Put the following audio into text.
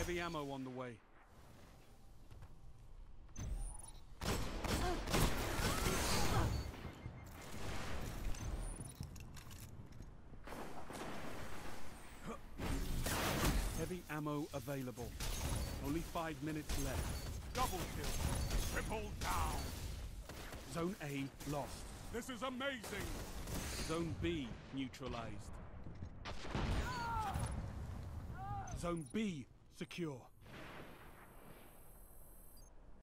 Heavy ammo on the way. Heavy ammo available. Only five minutes left. Double kill. Triple down. Zone A lost. This is amazing. Zone B neutralized. Zone B secure.